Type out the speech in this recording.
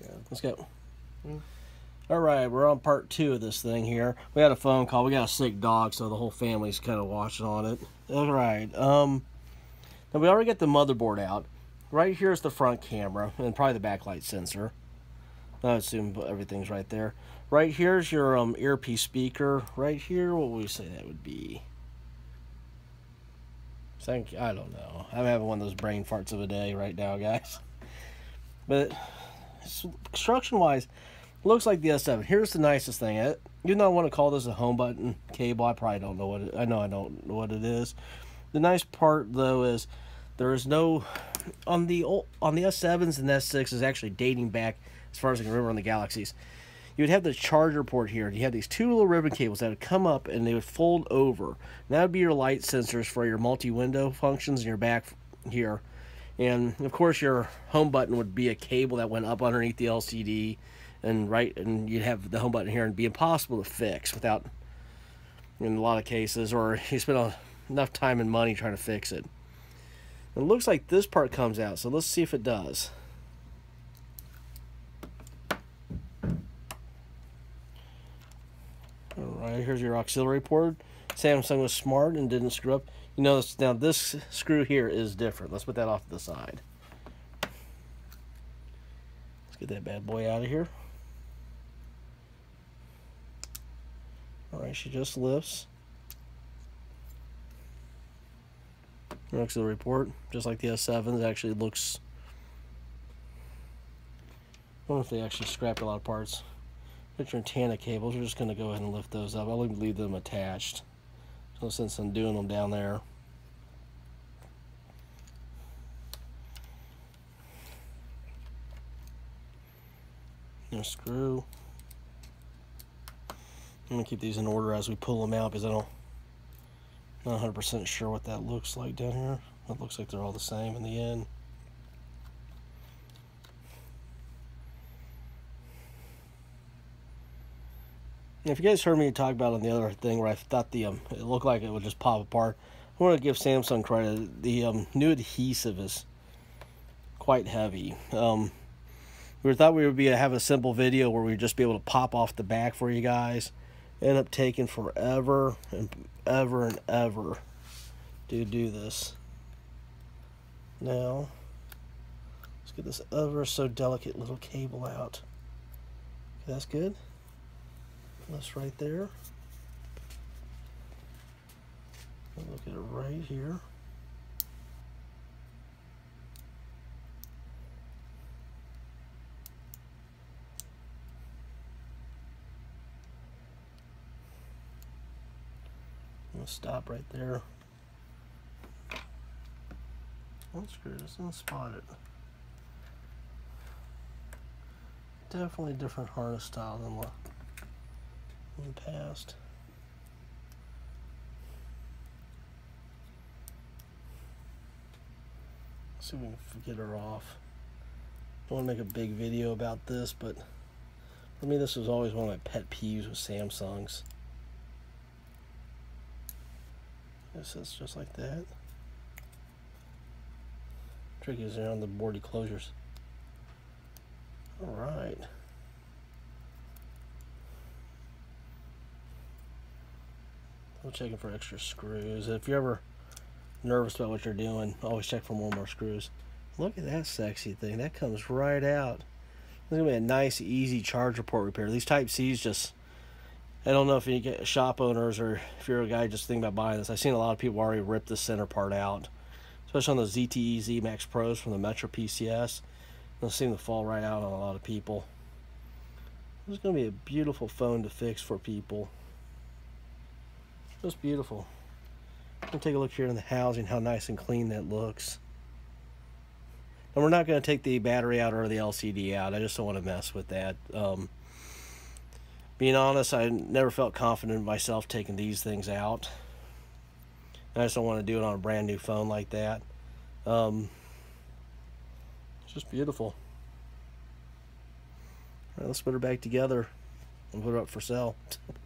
Yeah. Let's go. Mm. All right, we're on part two of this thing here. We had a phone call. We got a sick dog, so the whole family's kind of watching on it. All right. Um, now we already got the motherboard out. Right here is the front camera and probably the backlight sensor. I assume everything's right there. Right here's your um, earpiece speaker. Right here, what would we say that would be? Thank I don't know. I'm having one of those brain farts of a day right now, guys. But construction wise, looks like the S7. Here's the nicest thing. I, you know, I want to call this a home button cable. I probably don't know what it. I know I don't know what it is. The nice part though is there is no on the old, on the S7s and S6 is actually dating back as far as I can remember on the Galaxies. You would have the charger port here. You had these two little ribbon cables that would come up and they would fold over. And that would be your light sensors for your multi-window functions in your back here. And of course your home button would be a cable that went up underneath the LCD and right and you'd have the home button here and be impossible to fix without in a lot of cases or you spend enough time and money trying to fix it. It looks like this part comes out, so let's see if it does. Here's your auxiliary port. Samsung was smart and didn't screw up. You notice now this screw here is different. Let's put that off to the side. Let's get that bad boy out of here. Alright, she just lifts. Auxiliary port, just like the S7s, actually looks. I know if they actually scrapped a lot of parts. Your antenna cables, we're just going to go ahead and lift those up. I'll leave them attached. No sense in doing them down there. No screw. I'm going to keep these in order as we pull them out because I don't not 100% sure what that looks like down here. It looks like they're all the same in the end. If you guys heard me talk about on the other thing where I thought the um, it looked like it would just pop apart, I want to give Samsung credit. The um, new adhesive is quite heavy. Um, we thought we would be have a simple video where we'd just be able to pop off the back for you guys. End up taking forever and ever and ever to do this. Now, let's get this ever so delicate little cable out. Okay, that's good. That's right there. Look at it right here. stop right there. One screw doesn't spot it. Definitely different harness style than what in the past. Let's see if we can get her off. I want to make a big video about this, but for me, this was always one of my pet peeves with Samsungs. This is just like that. Trick is around the boardy closures. Alright. I'm checking for extra screws. If you're ever nervous about what you're doing, always check for more and more screws. Look at that sexy thing. That comes right out. It's going to be a nice, easy charger port repair. These Type-Cs just I don't know if you get shop owners or if you're a guy just thinking about buying this. I've seen a lot of people already rip the center part out, especially on the ZTE Z Max Pros from the Metro PCS. They'll seem to fall right out on a lot of people. This is going to be a beautiful phone to fix for people. Just beautiful. Let take a look here in the housing, how nice and clean that looks. And we're not going to take the battery out or the LCD out. I just don't want to mess with that. Um, being honest, I never felt confident in myself taking these things out. I just don't want to do it on a brand new phone like that. Um, it's just beautiful. All right, let's put her back together and put her up for sale.